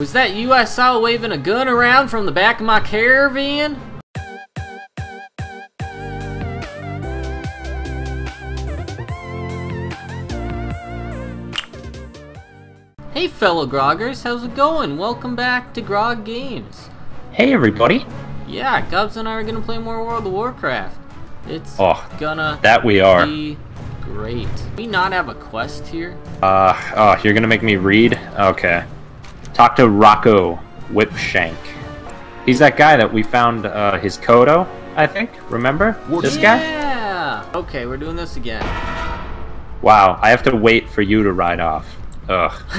Was that you I saw waving a gun around from the back of my caravan? Hey fellow groggers, how's it going? Welcome back to Grog Games. Hey everybody. Yeah, Gobs and I are gonna play more World of Warcraft. It's Oh, gonna that we are. be great. we not have a quest here? Uh, oh, you're gonna make me read? Okay. Talk to Rocco Whipshank. He's that guy that we found uh, his Kodo, I think. Remember? This guy? Yeah! Okay, we're doing this again. Wow, I have to wait for you to ride off. Ugh.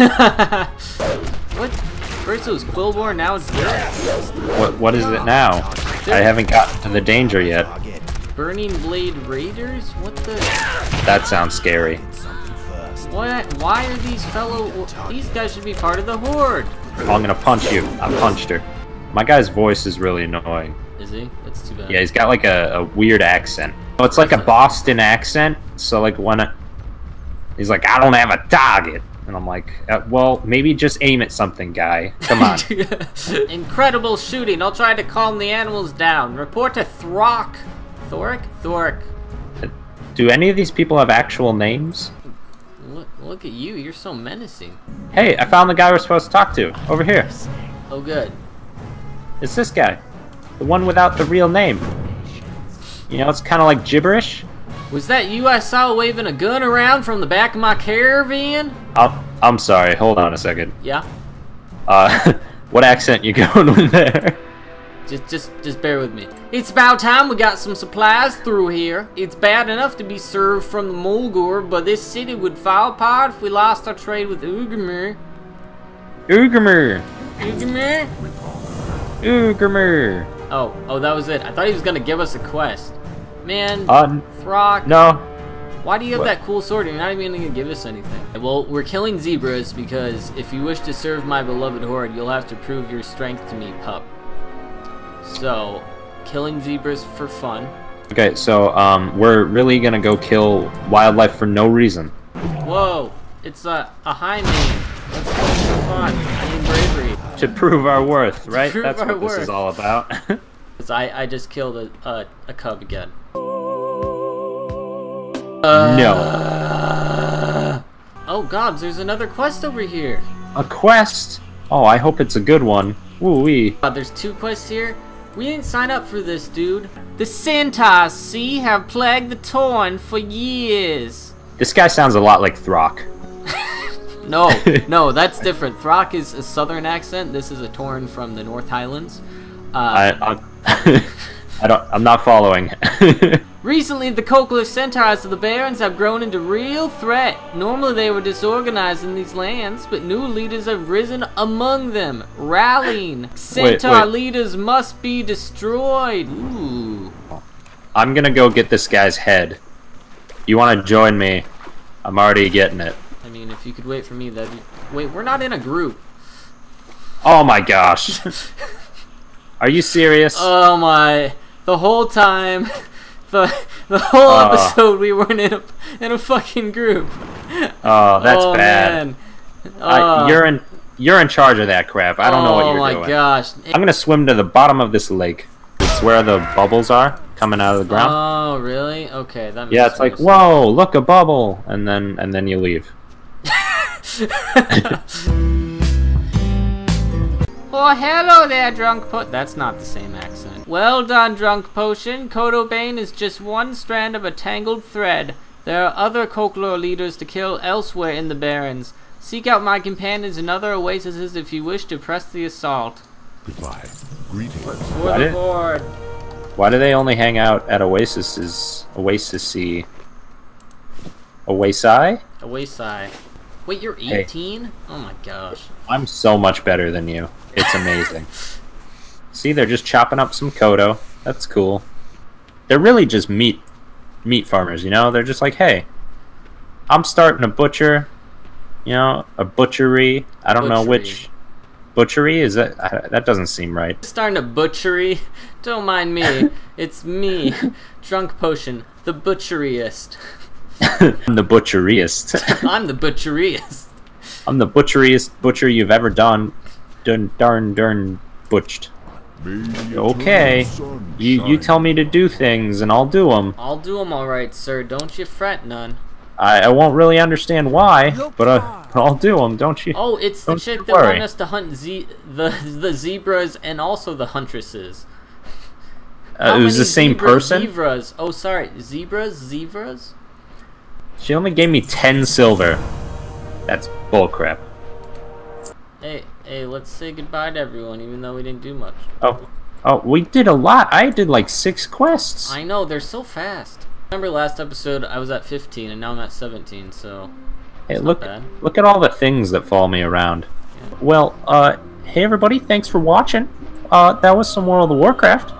what? First it was Quilboar, now it's this? What, what is it now? I haven't gotten to the danger yet. Burning Blade Raiders? What the? That sounds scary. What? Why are these fellow... These guys should be part of the Horde! I'm gonna punch you. I punched her. My guy's voice is really annoying. Is he? That's too bad. Yeah, he's got like a, a weird accent. Oh, it's like a Boston accent. So like when I, he's like, I don't have a target, and I'm like, uh, well, maybe just aim at something, guy. Come on. Incredible shooting. I'll try to calm the animals down. Report to Throck. Thoric? Thoric. Do any of these people have actual names? Look, look at you. You're so menacing. Hey, I found the guy we're supposed to talk to. Over here. Oh, good. It's this guy. The one without the real name. You know, it's kind of like gibberish. Was that you I saw waving a gun around from the back of my caravan? Oh, I'm sorry. Hold on a second. Yeah. Uh, what accent you going with there? Just, just, just bear with me. It's about time we got some supplies through here. It's bad enough to be served from the Mulgore, but this city would fall apart if we lost our trade with Ugamir. Ugamer. Ugamir? Ugamer. Oh, oh, that was it. I thought he was gonna give us a quest. Man, Uh, Throck, no. why do you have what? that cool sword? You're not even gonna give us anything. Well, we're killing zebras because if you wish to serve my beloved horde, you'll have to prove your strength to me, pup. So, killing zebras for fun. Okay, so um, we're really gonna go kill wildlife for no reason. Whoa, it's a, a high name. Let's go for fun. I need bravery. To prove our worth, right? That's what this is all about. 'Cause I, I just killed a, a, a cub again. Uh, no. Oh, Gobs, there's another quest over here. A quest? Oh, I hope it's a good one. Woo wee. Uh, there's two quests here. We didn't sign up for this, dude. The centaurs, see, have plagued the Tauren for years. This guy sounds a lot like Throck. No, no, that's different. Throck is a southern accent. This is a Tauren from the North Highlands. Uh, I, I, don't. I'm not following. Recently, the Kolkar centaurs of the Barrens have grown into real threat. Normally, they were disorganized in these lands, but new leaders have risen among them, rallying. Centaur wait. leaders must be destroyed. Ooh. I'm gonna go get this guy's head. You want to join me? I'm already getting it. I mean, if you could wait for me, that'd be... Wait, we're not in a group. Oh my gosh. Are you serious? Oh my! The whole time, the the whole Uh. episode, we weren't in a in a fucking group. oh, that's oh, bad. Man. I, Uh, you're in. You're in charge of that crap. I don't know what oh you're doing. Oh my gosh! I'm gonna swim to the bottom of this lake. It's where the bubbles are coming out of the ground. Oh really? Okay, that. yeah, it's like no whoa, look a bubble, and then and then you leave. sense. Oh, hello there, drunk put. That's not the same accent. Well done, drunk potion. Kodobane is just one strand of a tangled thread. There are other Kolkar leaders to kill elsewhere in the Barrens. Seek out my companions in other oases if you wish to press the assault. Goodbye. Greetings. For Got the it. Horde. Why do they only hang out at oases? Oasisy. Oasi? Awasai. Wait, you're Hey. 18? Oh my gosh. I'm so much better than you. It's amazing. See, they're just chopping up some Kodo. That's cool. They're really just meat meat farmers, you know? They're just like, hey, I'm starting a butcher, you know, a butchery. I don't know which butchery is that. I- That doesn't seem right. Starting a butchery? Don't mind me. it's me, Drunk Potion, the butcheriest. I'm the butcheriest. I'm the butcheriest. I'm the butcheriest butcher you've ever done. darn, darn, darn butched. May the Okay. eternal sun You you tell me to do things, and I'll do them. I'll do them alright, sir. Don't you fret none. I, I won't really understand why, but uh, I'll do them. Don't you? Oh, it's the Don't chick that worry. wanted us to hunt ze- the the zebras and also the huntresses. Uh, it was the same zebra- person. Zebras. Oh, sorry. Zebras? Zebras? She only gave me ten silver. That's bullcrap. Hey, hey, let's say goodbye to everyone, even though we didn't do much. Oh, oh, we did a lot. I did like six quests. I know, they're so fast. Remember last episode, I was at 15, and now I'm at 17, so... Hey, look, look at all the things that follow me around. Yeah. Well, uh, hey everybody, thanks for watching. Uh, that was some World of Warcraft.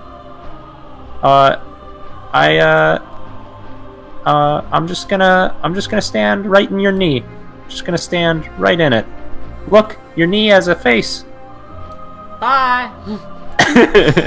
Uh, I, uh, uh, I'm just gonna, I'm just gonna stand right in your knee. Just gonna stand right in it. Look, your knee has a face. Bye!